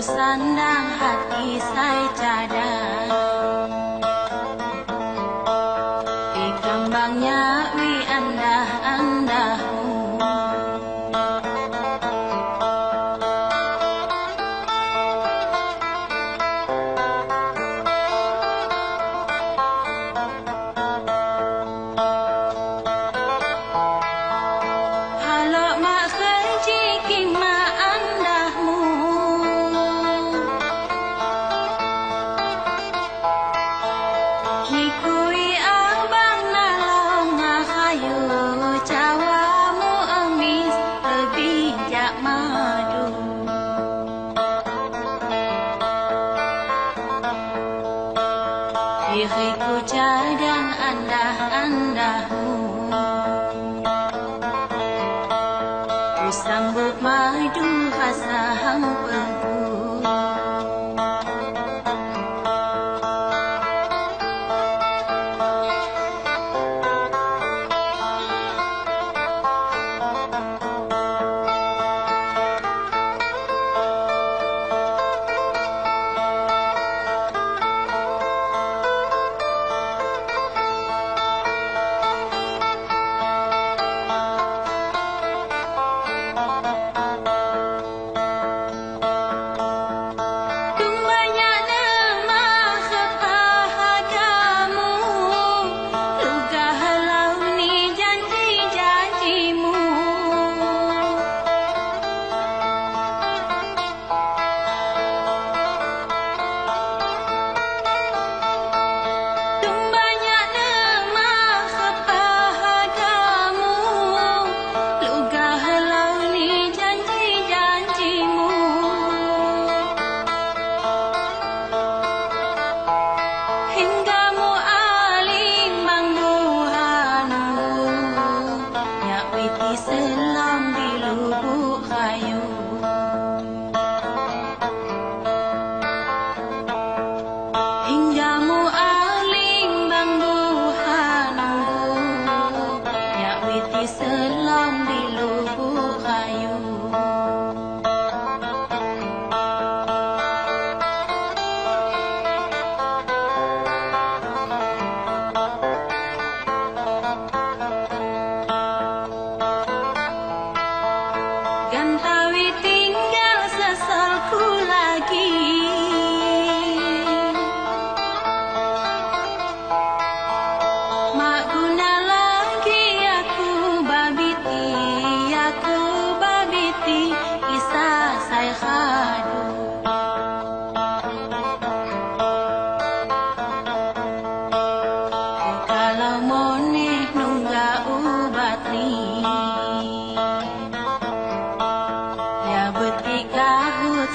sandang hati saya cadang Ikambangnya wi andah-andah My.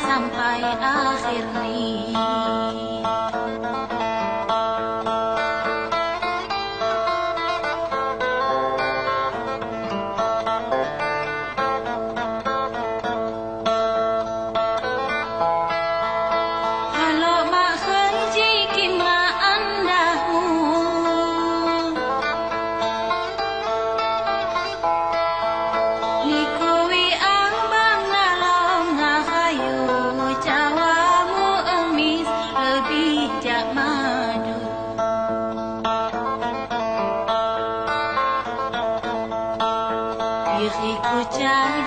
sampai akhir nih.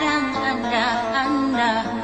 sayang anda anda.